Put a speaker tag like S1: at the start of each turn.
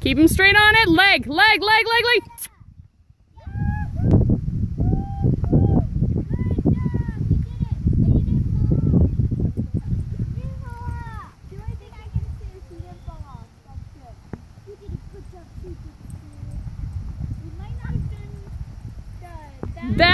S1: Keep him straight on it. Leg, leg, leg, leg, leg. That